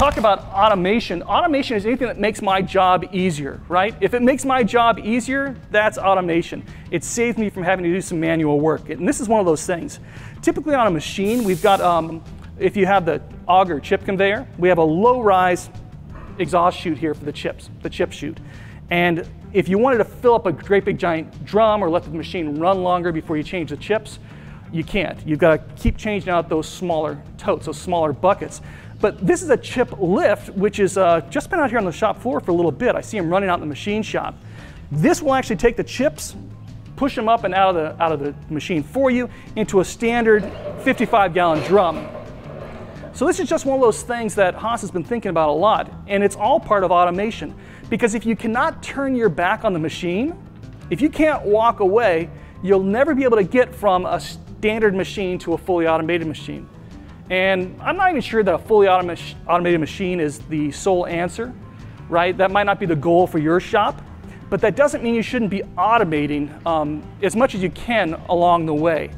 talk about automation, automation is anything that makes my job easier, right? If it makes my job easier, that's automation. It saves me from having to do some manual work. And this is one of those things. Typically on a machine, we've got, um, if you have the auger chip conveyor, we have a low rise exhaust chute here for the chips, the chip chute. And if you wanted to fill up a great big giant drum or let the machine run longer before you change the chips, you can't. You've got to keep changing out those smaller totes, those smaller buckets. But this is a chip lift, which has uh, just been out here on the shop floor for a little bit. I see them running out in the machine shop. This will actually take the chips, push them up and out of the, out of the machine for you into a standard 55 gallon drum. So this is just one of those things that Haas has been thinking about a lot, and it's all part of automation. Because if you cannot turn your back on the machine, if you can't walk away, you'll never be able to get from a standard machine to a fully automated machine. And I'm not even sure that a fully automated machine is the sole answer, right? That might not be the goal for your shop, but that doesn't mean you shouldn't be automating um, as much as you can along the way.